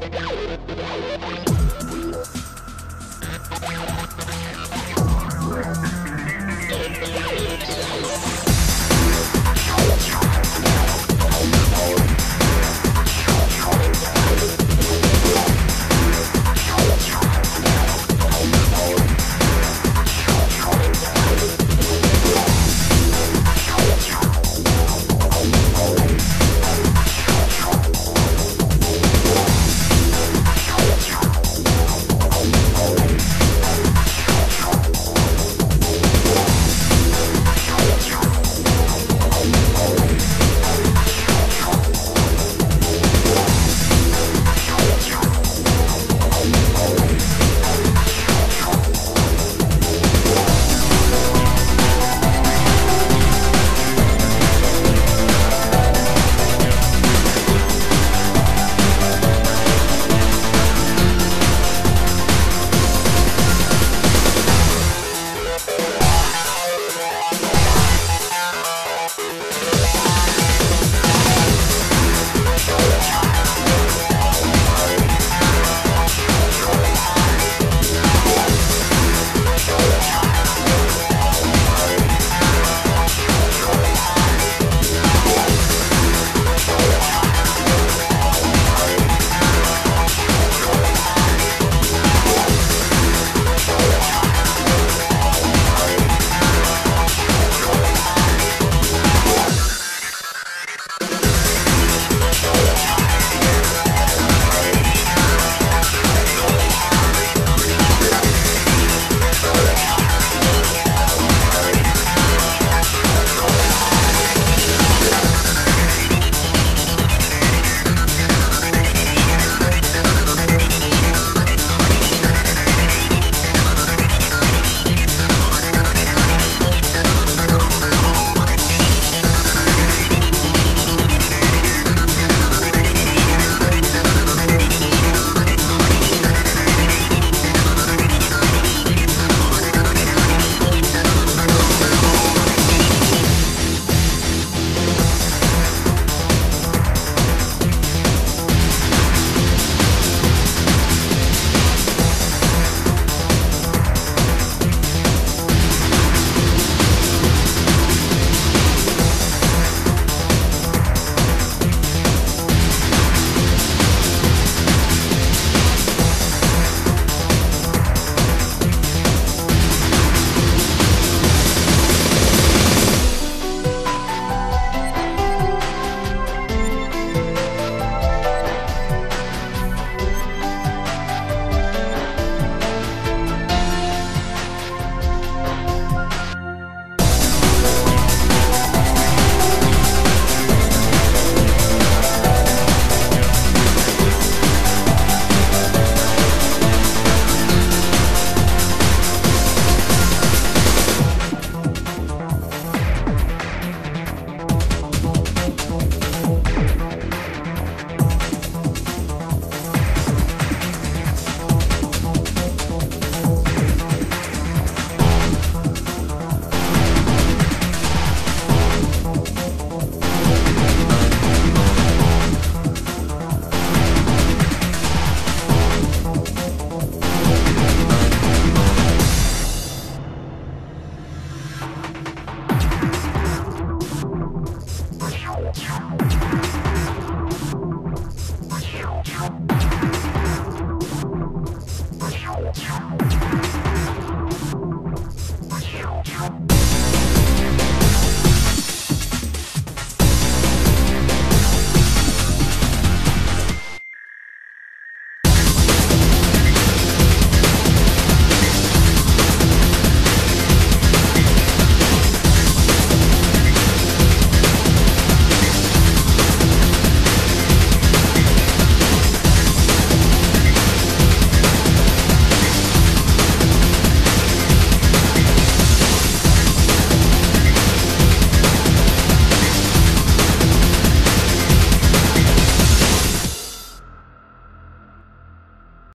Let's go.